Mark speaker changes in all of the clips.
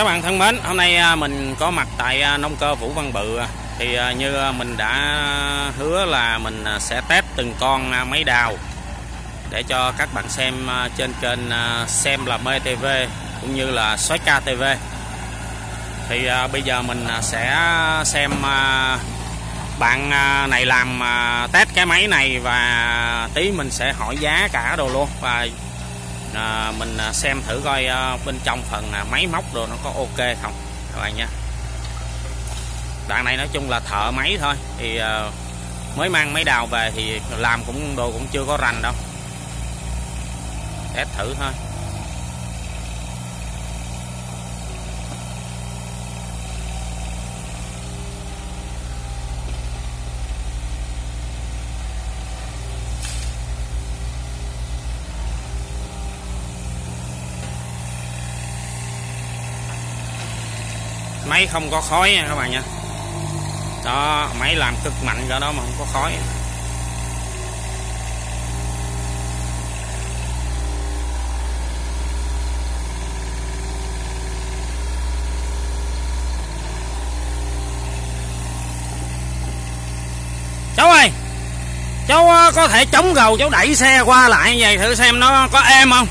Speaker 1: Các bạn thân mến, hôm nay à, mình có mặt tại à, nông cơ Vũ Văn Bự. Thì à, như mình đã hứa là mình sẽ test từng con máy đào để cho các bạn xem trên kênh xem là mê TV cũng như là xoáy ca TV thì bây giờ mình sẽ xem bạn này làm test cái máy này và tí mình sẽ hỏi giá cả đồ luôn. Và à, mình à, xem thử coi à, bên trong phần à, máy móc đồ nó có ok không các bạn nha. Đoạn này nói chung là thợ máy thôi thì à, mới mang máy đào về thì làm cũng đồ cũng chưa có rành đâu. Test thử thôi. Máy không có khói nha các bạn nha. Đó máy làm cực mạnh cho đó mà không có khói. Cháu ơi cháu ờ, có thể chống gầu cháu đẩy xe qua lại như vậy thử xem nó có êm không?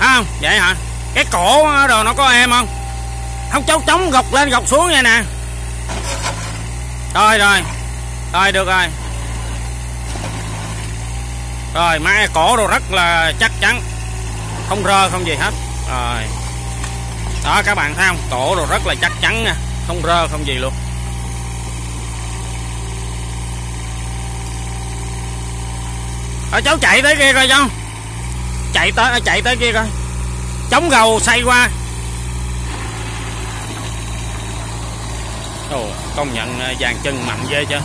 Speaker 1: Không vậy hả cái cổ đồ nó có em không? Không, cháu chống gọc lên, gọc xuống vậy nè. Rồi rồi. Rồi, được rồi. Rồi, mai cổ đồ rất là chắc chắn. Không rơ, không gì hết. Rồi. Đó, các bạn thấy không? Cổ đồ rất là chắc chắn nha. Không rơ, không gì luôn. Ở cháu chạy tới kia coi, cháu. Chạy tới chạy tới kia coi chống gầu xoay qua. Ồ, công nhận à, dàn chân mạnh ghê chứ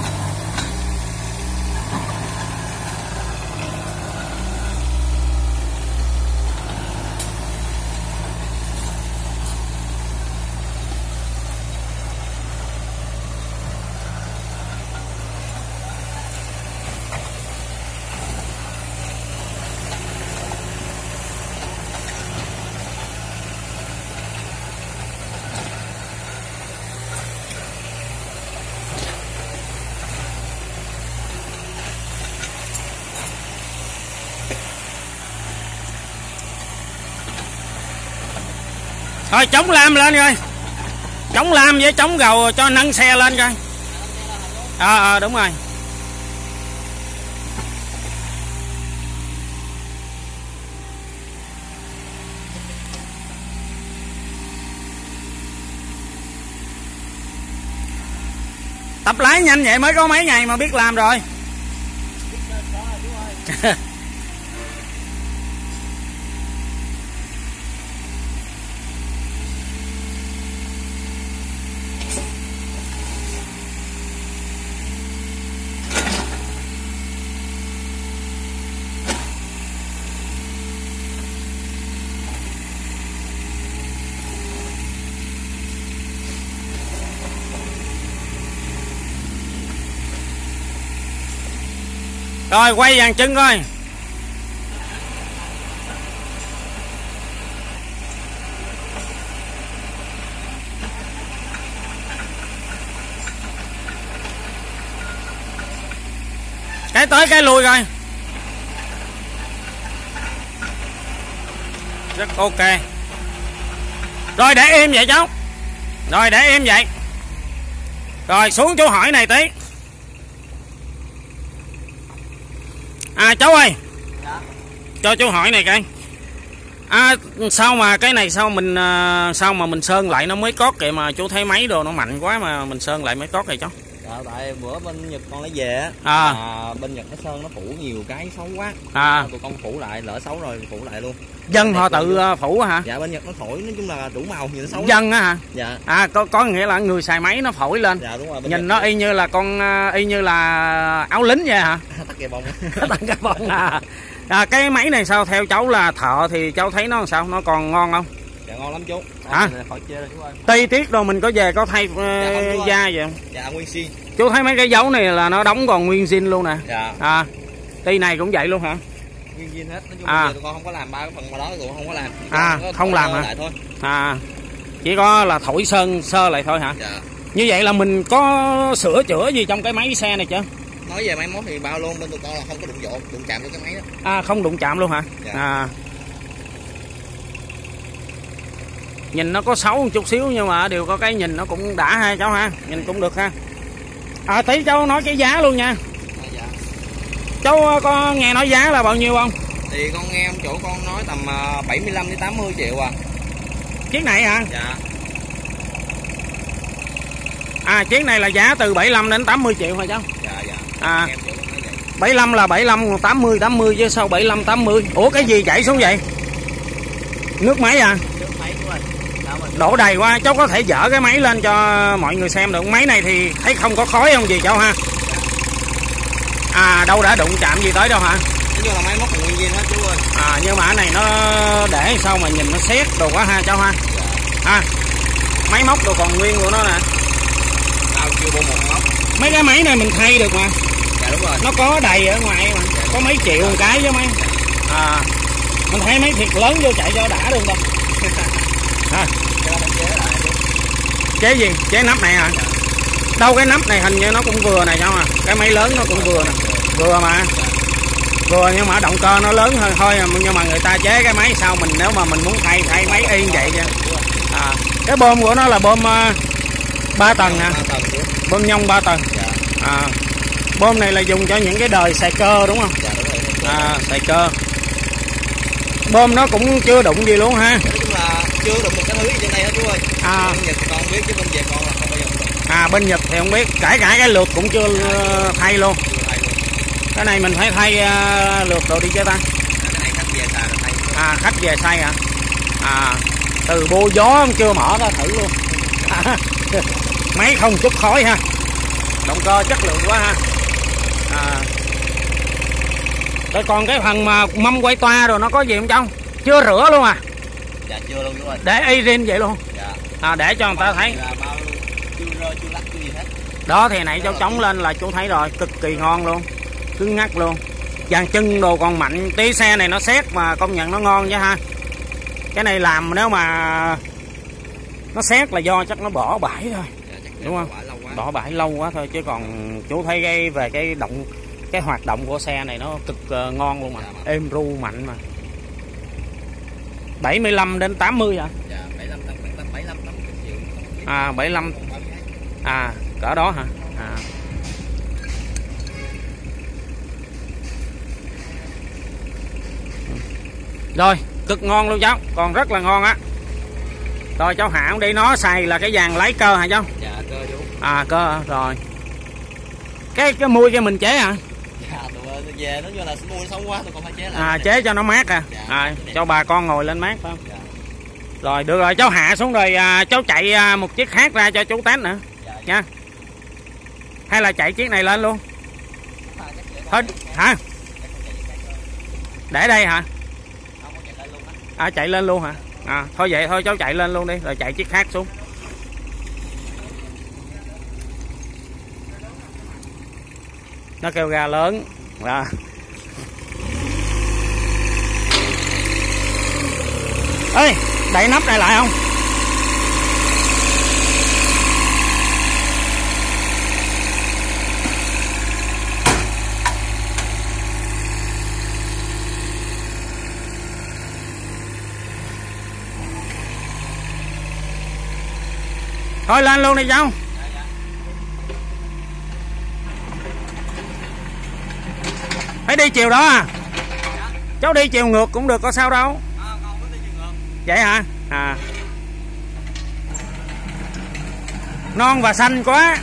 Speaker 1: thôi chống lam lên coi. Chống lam với chống gầu cho nâng xe lên coi. Ờ à, à, đúng rồi. Tập lái nhanh vậy mới có mấy ngày mà biết làm rồi rồi, quay dàn chân coi. Cái tới cái lui coi. Rất ok. Rồi, để im vậy cháu. Rồi, để im vậy. Rồi, xuống chỗ hỏi này tí. À cháu ơi. Dạ. cho chú hỏi này coi. À sao mà cái này sao mình à, sao mà mình sơn lại nó mới cót kìa mà chú thấy máy đồ nó mạnh quá mà mình sơn lại mới cót kìa cháu
Speaker 2: dạ tại bữa bên nhật con lấy về á
Speaker 1: à.
Speaker 2: à bên nhật cái sơn nó phủ nhiều cái xấu quá.
Speaker 1: À.
Speaker 2: Tụi con phủ lại lỡ xấu rồi phủ lại luôn.
Speaker 1: Dân họ tự uh, phủ hả?
Speaker 2: Dạ bên nhật nó thổi nói chung là đủ màu nhìn nó xấu
Speaker 1: dân á hả?
Speaker 2: Dạ.
Speaker 1: À có có nghĩa là người xài máy nó phổi lên.
Speaker 2: Dạ đúng rồi
Speaker 1: bên nhìn nhật nó y như là con uh, y như là áo lính vậy hả?
Speaker 2: Tắt kè bông.
Speaker 1: Tắt kè bông à. À, cái máy này sao? Theo cháu là thợ thì cháu thấy nó làm sao? Nó còn ngon không
Speaker 2: dạ ngon lắm chú.
Speaker 1: Hả?
Speaker 2: Khỏi chê rồi chú ơi.
Speaker 1: Ti tiết đâu mình có về có thay uh, dạ, da vậy không?
Speaker 2: Dạ nguyên xi
Speaker 1: chú thấy mấy cái dấu này là nó đóng còn nguyên zin luôn nè.
Speaker 2: Dạ.
Speaker 1: À ti này cũng vậy luôn hả?
Speaker 2: Nguyên viên hết. Nói chung
Speaker 1: À.
Speaker 2: à. tụi con không có làm ba cái phần mà đó tụi con không có làm. Tụi
Speaker 1: À,
Speaker 2: có
Speaker 1: không làm hả?
Speaker 2: lại thôi.
Speaker 1: À chỉ có là thổi sơn sơ lại thôi hả?
Speaker 2: Dạ.
Speaker 1: Như vậy là mình có sửa chữa gì trong cái máy xe này chứ
Speaker 2: nói về máy móc thì bao luôn bên tụi con là không có đụng dộ đụng chạm với cái máy đó.
Speaker 1: À không đụng chạm luôn hả?
Speaker 2: Dạ.
Speaker 1: à nhìn nó có xấu một chút xíu nhưng mà đều có cái nhìn nó cũng đã ha cháu ha. Nhìn cũng được ha. À tí cháu nói cái giá luôn nha.
Speaker 2: À, dạ.
Speaker 1: Cháu ờ, có nghe nói giá là bao nhiêu không?
Speaker 2: Thì con nghe ông chủ con nói tầm à, 75 đến 80 triệu à.
Speaker 1: Chiếc này hả?
Speaker 2: Dạ.
Speaker 1: À chiếc này là giá từ 75 đến 80 triệu hả cháu?
Speaker 2: Dạ dạ.
Speaker 1: À.
Speaker 2: nghe ông chủ con nói vậy.
Speaker 1: 75 là 75 còn 80 80 chứ sao 75 80 ủa cái gì chảy xuống vậy? Nước máy à
Speaker 2: trước máy của anh sao mình
Speaker 1: đổ đầy qua cháu có thể dỡ cái máy lên cho mọi người xem được. Máy này thì thấy không có khói không gì cháu ha? À đâu đã đụng chạm gì tới đâu hả?
Speaker 2: Chung là máy móc còn nguyên viên hết chú ơi.
Speaker 1: À nhưng mà cái này nó để sao mà nhìn nó xét đồ quá ha cháu ha? À máy móc đồ còn nguyên của nó nè.
Speaker 2: Tao chưa bộ một móc.
Speaker 1: Mấy cái máy này mình thay được mà.
Speaker 2: Dạ đúng rồi.
Speaker 1: Nó có đầy ở ngoài mà. Có mấy triệu một cái chứ mấy. À mình thấy mấy thiệt lớn vô chạy cho đã được đâu à,
Speaker 2: chế
Speaker 1: gì? Chế nắp này hả? Đâu cái nắp này hình như nó cũng vừa này cháu à. Cái máy lớn nó cũng vừa nè. Vừa mà. Vừa nhưng mà động cơ nó lớn hơn thôi à, nhưng mà người ta chế cái máy sau mình nếu mà mình muốn thay thay máy y vậy chứ. À, cái bơm của nó là bơm à, uh, 3 tầng hả?
Speaker 2: Ba tầng
Speaker 1: bơm nhông 3 tầng. À, bơm này là dùng cho những cái đời xài cơ đúng không? À, xài cơ. Bơm nó cũng chưa đụng gì luôn ha
Speaker 2: chưa đụng một cái thứ gì trên đây hết chú ơi
Speaker 1: à,
Speaker 2: bên Nhật thì con biết chứ bên về con là không bao giờ đụng
Speaker 1: à bên Nhật thì không biết. Kể cả cái lượt cũng chưa ờ, thay luôn.
Speaker 2: Chưa thay luôn.
Speaker 1: Cái này mình phải thay ờ, lượt đồ đi chứ ta.
Speaker 2: À, cái này khách về
Speaker 1: à xây hả? À từ bô gió chưa mở ra thử luôn. À, máy không chút khói ha. Động cơ chất lượng quá ha. À. Rồi còn cái phần mà mâm quay toa rồi nó có gì không cháu? Chưa rửa luôn à
Speaker 2: dạ chưa luôn chú ơi
Speaker 1: để y rin vậy luôn?
Speaker 2: Dạ.
Speaker 1: À, để cho người ta thấy.
Speaker 2: là bao luôn chưa rơ chưa lắc chưa gì hết.
Speaker 1: Đó thì nãy cháu chống lên là chú thấy rồi cực kỳ ngon luôn. Cứng ngắt luôn. Dàn chân đồ còn mạnh. Tí xe này nó xét mà công nhận nó ngon chứ ha. Cái này làm nếu mà nó xét là do chắc nó bỏ bãi thôi.
Speaker 2: Dạ,
Speaker 1: Đúng không? bỏ bãi lâu quá thôi chứ còn chú thấy cái về cái động cái hoạt động của xe này nó cực ờ, ngon luôn mà.
Speaker 2: Dạ, mà.
Speaker 1: êm ru mạnh mà 75 đến 80 hả?
Speaker 2: Dạ 75 tầm 75 80 triệu
Speaker 1: à 75
Speaker 2: bao nhiêu ấy?
Speaker 1: à cỡ đó hả? À. Rồi cực ngon luôn cháu. Còn rất là ngon á. Rồi cháu hạ đi nó xài là cái dàn lái cơ hả cháu?
Speaker 2: Dạ cơ chú.
Speaker 1: À cơ rồi. Cái cái mui cái mình chế hả?
Speaker 2: dạ về nó như là nó xấu quá tụi con phải chế lại.
Speaker 1: À chế cho nó mát à,
Speaker 2: Dạ.
Speaker 1: à cho bà con ngồi lên mát phải không?
Speaker 2: Dạ.
Speaker 1: Rồi được rồi cháu hạ xuống rồi à, cháu chạy à, một chiếc khác ra cho chú test nữa.
Speaker 2: Dạ
Speaker 1: nha. Hay là chạy chiếc này lên luôn? Thôi hả? Để đây hả? À chạy lên luôn hả? À thôi vậy thôi cháu chạy lên luôn đi rồi chạy chiếc khác xuống. Nó kêu ga lớn à. ê đậy nắp này lại không thôi lên luôn đi cháu phải đi chiều đó à? Cháu đi chiều ngược cũng được có sao đâu.
Speaker 2: À,
Speaker 1: vậy hả? À. Non và xanh quá.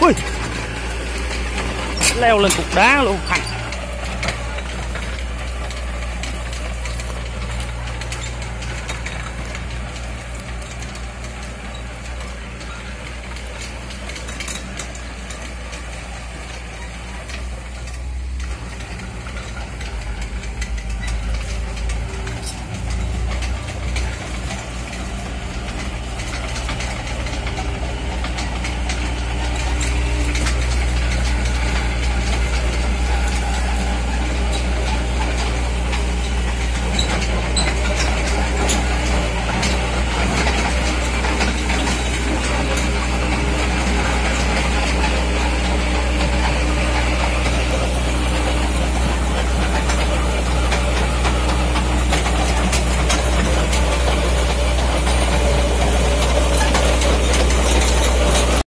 Speaker 1: Ui. Leo lên cục đá luôn thằng